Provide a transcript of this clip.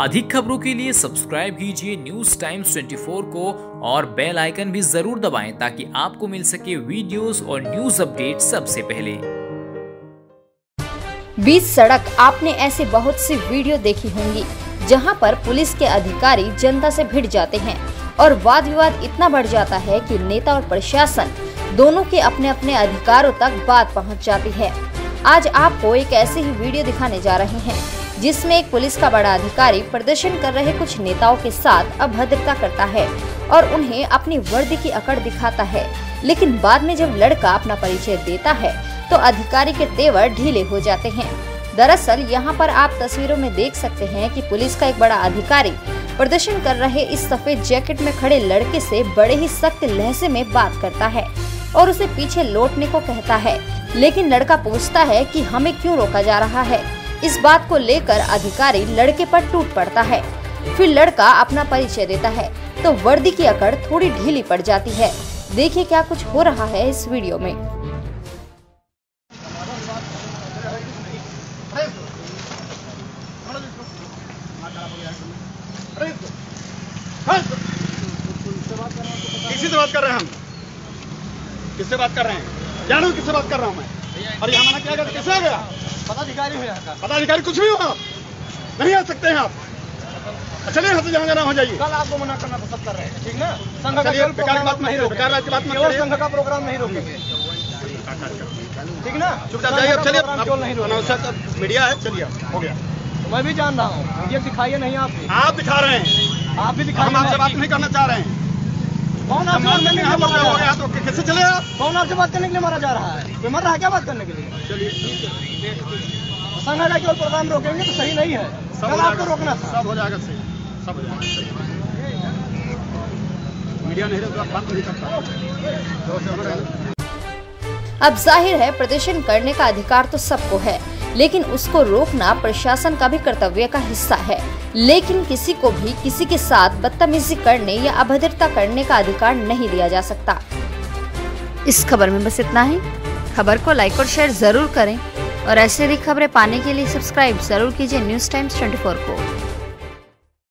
अधिक खबरों के लिए सब्सक्राइब कीजिए न्यूज़ टाइम्स 24 को और बेल आइकन भी ज़रूर दबाएँ ताकि आपको मिल सके वीडियोस और न्यूज़ अपडेट सबसे पहले। बीच सड़क, आपने ऐसी बहुत सी वीडियो देखी होंगी जहाँ पर पुलिस के अधिकारी जनता से भिड़ जाते हैं और वाद विवाद इतना बढ़ जाता है कि नेता और प्रशासन दोनों के अपने अपने अधिकारों तक बात पहुँच जाती है। आज आपको एक ऐसी ही वीडियो दिखाने जा रहे हैं, जिसमें एक पुलिस का बड़ा अधिकारी प्रदर्शन कर रहे कुछ नेताओं के साथ अभद्रता करता है और उन्हें अपनी वर्दी की अकड़ दिखाता है। लेकिन बाद में जब लड़का अपना परिचय देता है तो अधिकारी के तेवर ढीले हो जाते हैं। दरअसल, यहाँ पर आप तस्वीरों में देख सकते हैं कि पुलिस का एक बड़ा अधिकारी प्रदर्शन कर रहे इस सफ़ेद जैकेट में खड़े लड़के से बड़े ही सख्त लहजे में बात करता है और उसे पीछे लौटने को कहता है। लेकिन लड़का पूछता है कि हमें क्यों रोका जा रहा है। इस बात को लेकर अधिकारी लड़के पर टूट पड़ता है। फिर लड़का अपना परिचय देता है तो वर्दी की अकड़ थोड़ी ढीली पड़ जाती है। देखिए क्या कुछ हो रहा है इस वीडियो में। किसी से बात कर रहे हैं हम? किससे बात कर रहे हैं? जानू किससे बात कर रहा हूँ मैं? और यहाँ मना किया गया तो किससे आ गया? पदाधिकारी हो यहाँ पदाधिकारी कुछ भी हो। नहीं आ सकते हैं आप। चलिए यहाँ से जहाँ जाना हो जाइए। कल आपको मना करना पसंद कर रहे हैं ठीक ना? संघ का बेकार बात नहीं बेकार बात की बात मत संघ का प्रोग्राम नहीं रोकेंगे। ठीक ना? चुपचाप जाइए अब चलिए अनाउंसर मीडिया है चलिए हो गया। मैं भी जान रहा हूँ। ये दिखाइए नहीं आप। आप दिखा रहे हैं। आप भी दिखा हम आपसे बात नहीं करना चाह रहे हैं। कौन आपसे बात करने के लिए यहाँ मारा जा रहा है? तो कैसे चले आप? कौन आपसे बात करने के लिए मारा जा रहा है? कोई मर रहा है क्या बात करने के लिए? चलिए केवल प्रोग्राम रोकेंगे तो सही नहीं है। सब कल आपको रोकना था। सब हो जाएगा सही सब हो जाएगा मीडिया नहीं बात नहीं करता। तो से हमारे अब ज़ाहिर है प्रदर्शन करने का अधिकार तो सबको है। लेकिन उसको रोकना प्रशासन का भी कर्तव्य का हिस्सा है। लेकिन किसी को भी किसी के साथ बदतमीजी करने या अभद्रता करने का अधिकार नहीं दिया जा सकता। इस खबर में बस इतना ही। खबर को लाइक और शेयर ज़रूर करें और ऐसे ही खबरें पाने के लिए सब्सक्राइब ज़रूर कीजिए न्यूज़ टाइम्स 24 को।